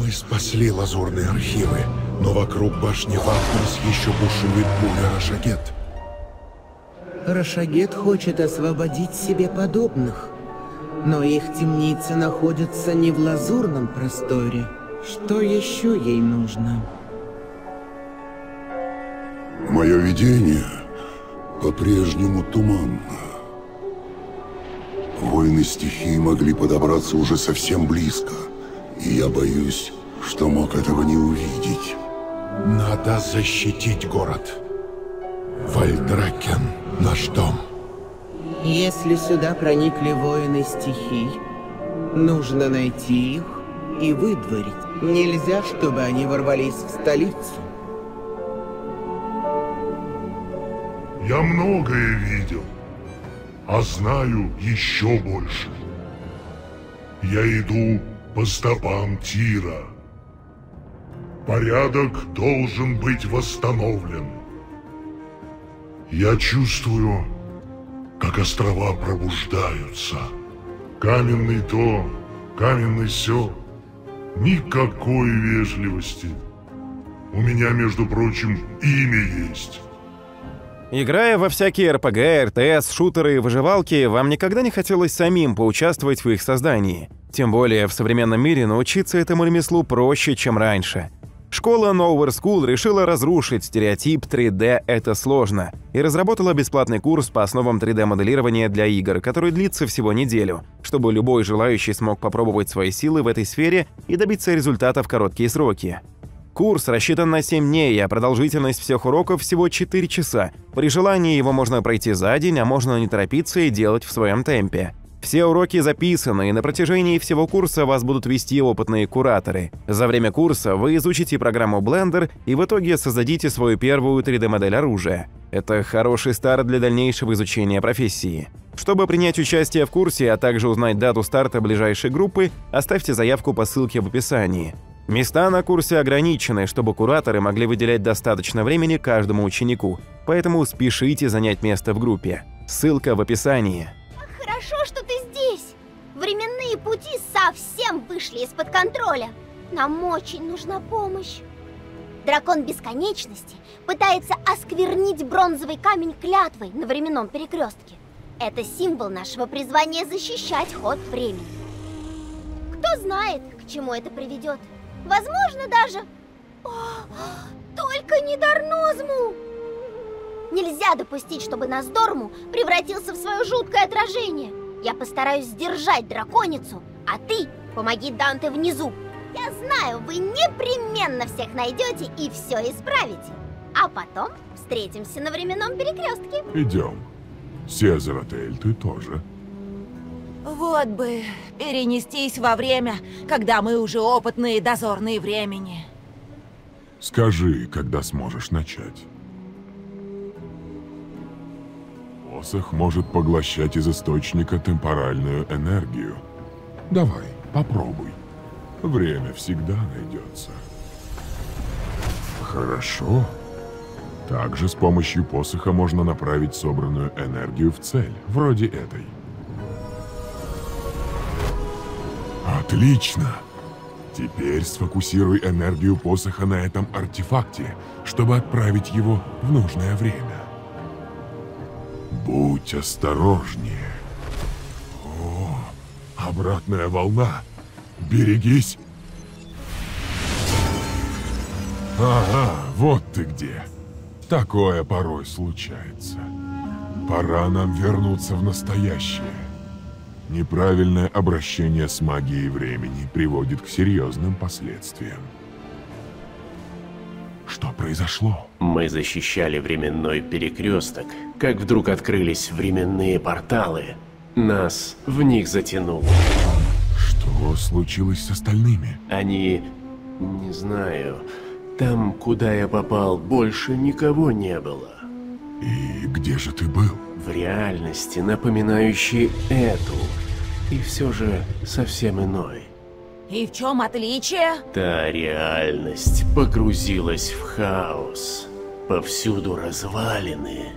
Мы спасли лазурные архивы, но вокруг башни Вагнерс еще бушует буря Рашагет. Рашагет хочет освободить себе подобных. Но их темницы находятся не в лазурном просторе. Что еще ей нужно? Мое видение по-прежнему туманно. Воины стихии могли подобраться уже совсем близко, и я боюсь, что мог этого не увидеть. Надо защитить город. Вальдракен, наш дом. Если сюда проникли воины стихий, нужно найти их и выдворить. Нельзя, чтобы они ворвались в столицу. Я многое видел, а знаю еще больше. Я иду по стопам Тира. Порядок должен быть восстановлен. Я чувствую, как острова пробуждаются. Каменный то, каменный сё. Никакой вежливости. У меня, между прочим, имя есть. Играя во всякие РПГ, РТС, шутеры и выживалки, вам никогда не хотелось самим поучаствовать в их создании. Тем более в современном мире научиться этому ремеслу проще, чем раньше. Школа Nowhere School решила разрушить стереотип 3D это сложно и разработала бесплатный курс по основам 3D-моделирования для игр, который длится всего неделю, чтобы любой желающий смог попробовать свои силы в этой сфере и добиться результата в короткие сроки. Курс рассчитан на 7 дней, а продолжительность всех уроков всего 4 часа. При желании его можно пройти за день, а можно не торопиться и делать в своем темпе. Все уроки записаны, и на протяжении всего курса вас будут вести опытные кураторы. За время курса вы изучите программу Blender и в итоге создадите свою первую 3D-модель оружия. Это хороший старт для дальнейшего изучения профессии. Чтобы принять участие в курсе, а также узнать дату старта ближайшей группы, оставьте заявку по ссылке в описании. Места на курсе ограничены, чтобы кураторы могли выделять достаточно времени каждому ученику, поэтому спешите занять место в группе. Ссылка в описании. Хорошо, что совсем вышли из-под контроля. Нам очень нужна помощь. Дракон Бесконечности пытается осквернить бронзовый камень клятвой на временном перекрестке. Это символ нашего призвания защищать ход времени. Кто знает, к чему это приведет. Возможно, даже... О, только не Дарнозму! Нельзя допустить, чтобы Наздорму превратился в свое жуткое отражение. Я постараюсь сдержать драконицу, а ты помоги Данте внизу. Я знаю, вы непременно всех найдете и все исправите. А потом встретимся на временном перекрестке. Идем. Сезаратель, ты тоже. Вот бы перенестись во время, когда мы уже опытные дозорные времени. Скажи, когда сможешь начать. Посох может поглощать из источника темпоральную энергию. Давай, попробуй. Время всегда найдется. Хорошо. Также с помощью посоха можно направить собранную энергию в цель, вроде этой. Отлично! Теперь сфокусируй энергию посоха на этом артефакте, чтобы отправить его в нужное время. Будь осторожнее. Обратная волна. Берегись. Ага, вот ты где. Такое порой случается. Пора нам вернуться в настоящее. Неправильное обращение с магией времени приводит к серьезным последствиям. Что произошло? Мы защищали временной перекресток, как вдруг открылись временные порталы. Нас в них затянуло. Что случилось с остальными? Они... не знаю... Там, куда я попал, больше никого не было. И где же ты был? В реальности, напоминающей эту. И все же совсем иной. И в чем отличие? Та реальность погрузилась в хаос. Повсюду развалины.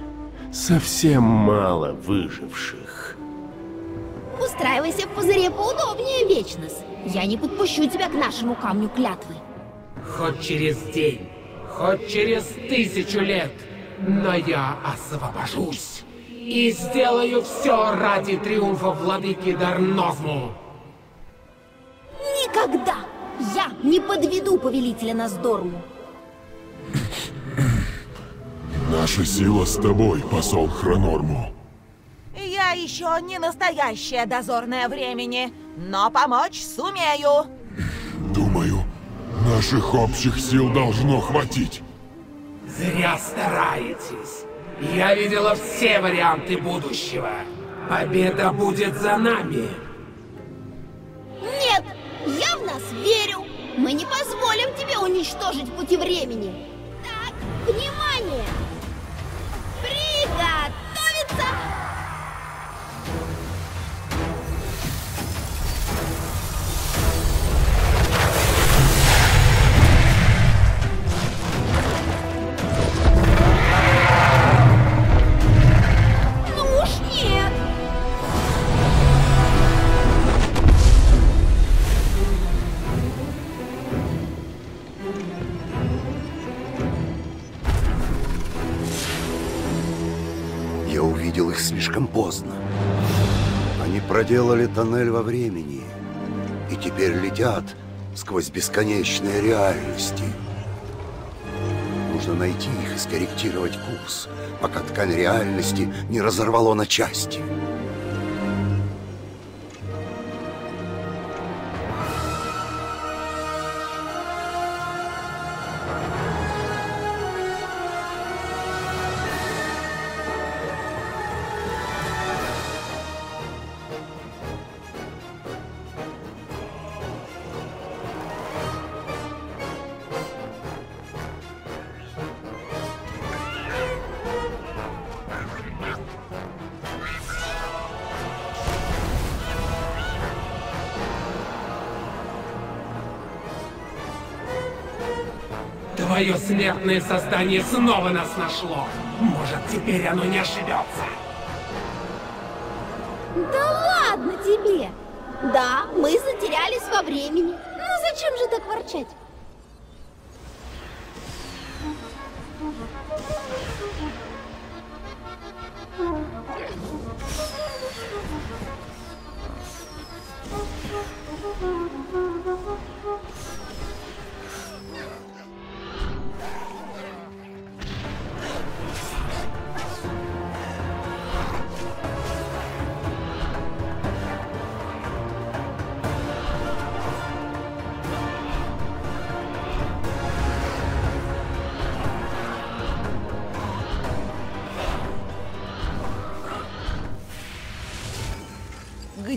Совсем мало выживших. Устраивайся в пузыре поудобнее, Вечнос. Я не подпущу тебя к нашему камню клятвы. Хоть через день, хоть через тысячу лет, но я освобожусь и сделаю все ради триумфа владыки Дарнозму. Никогда я не подведу повелителя Наздорму. Наша сила с тобой, посол Хронорму. Еще не настоящее дозорное времени, но помочь сумею. Думаю, наших общих сил должно хватить. Зря стараетесь. Я видела все варианты будущего. Победа будет за нами. Нет, я в нас верю. Мы не позволим тебе уничтожить пути времени. Так, внимание! Проделали тоннель во времени и теперь летят сквозь бесконечные реальности. Нужно найти их и скорректировать курс, пока ткань реальности не разорвало на части. Твое смертное создание снова нас нашло. Может, теперь оно не ошибется. Да ладно тебе! Да, мы затерялись во времени. Ну зачем же так ворчать?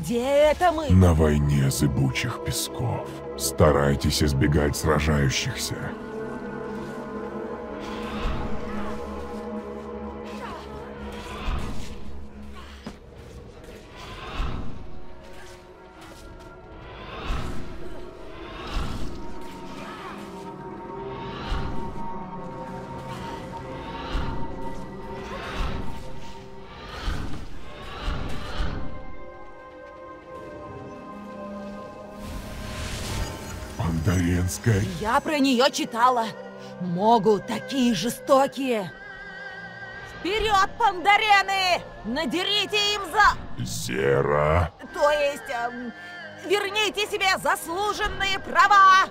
Где это мы? На войне зыбучих песков. Старайтесь избегать сражающихся. Пандаренская Я про нее читала. Могут такие жестокие. Вперед, пандарены! Надерите им за... Зера. То есть, эм, верните себе заслуженные права!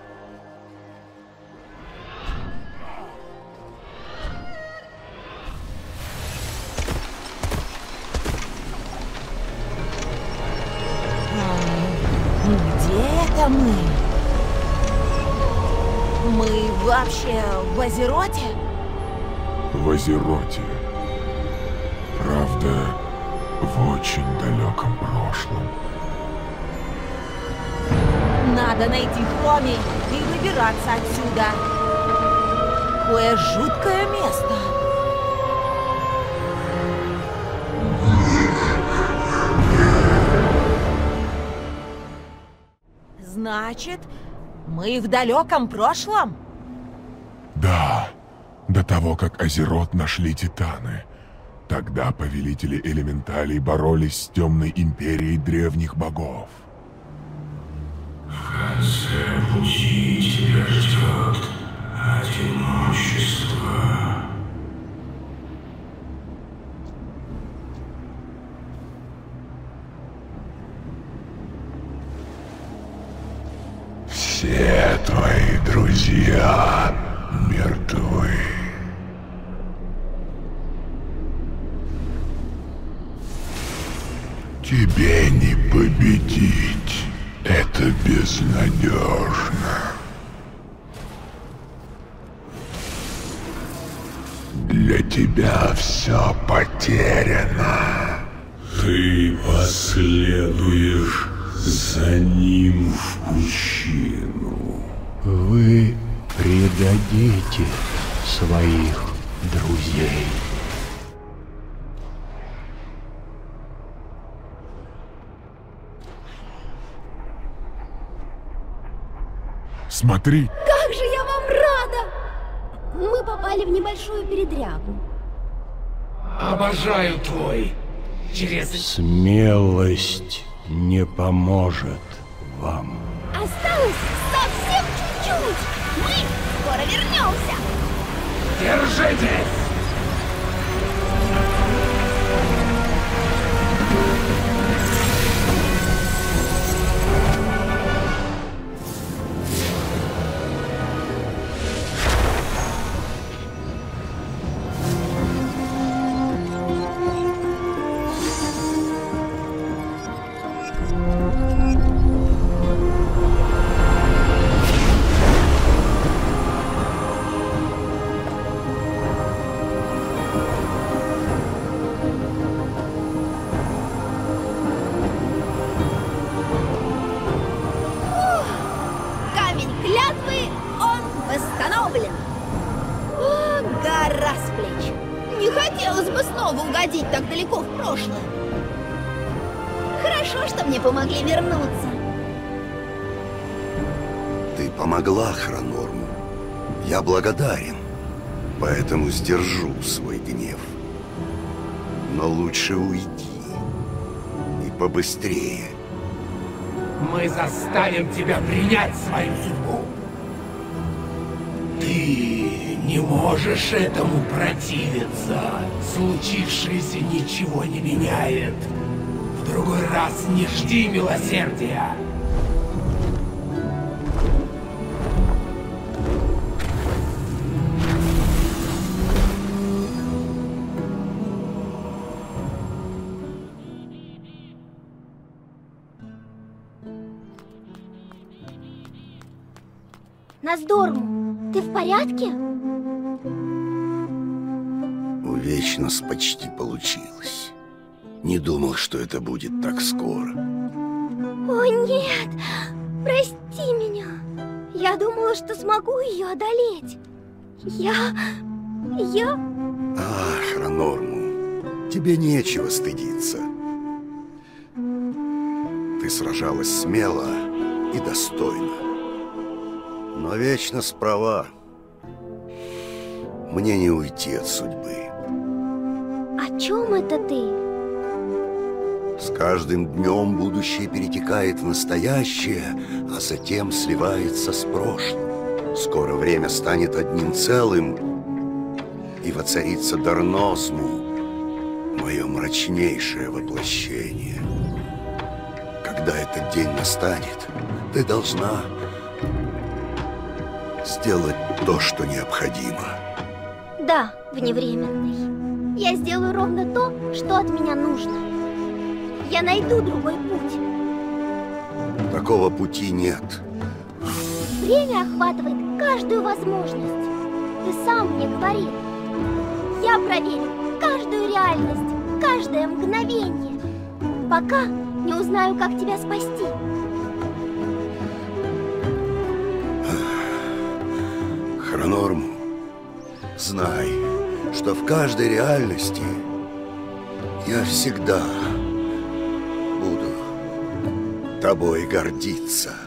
М, Где это мы? Вообще в Азероте? в Азероте. Правда, в очень далеком прошлом. Надо найти Хроми и выбираться отсюда. Какое жуткое место. Значит, мы в далеком прошлом? Да, до того, как Азерот нашли Титаны. Тогда повелители элементалей боролись с темной империей древних богов. В конце пути тебя ждет одиночество. Все твои друзья Тебе не победить. Это безнадежно. Для тебя все потеряно. Ты последуешь за ним в пучину. Вы предадите своих друзей. Смотри, Как же я вам рада! Мы попали в небольшую передрягу. Обожаю твой. Через... Смелость не поможет вам. Осталось совсем чуть-чуть. Мы скоро вернемся. Держитесь! Помогла Хронорму. Я благодарен. Поэтому сдержу свой гнев. Но лучше уйди. И побыстрее. Мы заставим тебя принять свою судьбу. Ты не можешь этому противиться. Случившееся ничего не меняет. В другой раз не жди милосердия. Наздорму, ты в порядке? У Вечность почти получилось. Не думал, что это будет так скоро. О, нет! Прости меня. Я думала, что смогу ее одолеть. Я... Я... А, Хронорму, тебе нечего стыдиться. Ты сражалась смело и достойно. Но вечно справа. Мне не уйти от судьбы. О чем это ты? С каждым днем будущее перетекает в настоящее, а затем сливается с прошлым. Скоро время станет одним целым, и воцарится Дарносму, мое мрачнейшее воплощение. Когда этот день настанет, ты должна сделать то, что необходимо. Да, вневременный. Я сделаю ровно то, что от меня нужно. Я найду другой путь. Такого пути нет. Время охватывает каждую возможность. Ты сам мне говорил. Я проверю каждую реальность, каждое мгновение, пока не узнаю, как тебя спасти. Хронорму, знай, что в каждой реальности я всегда буду тобой гордиться.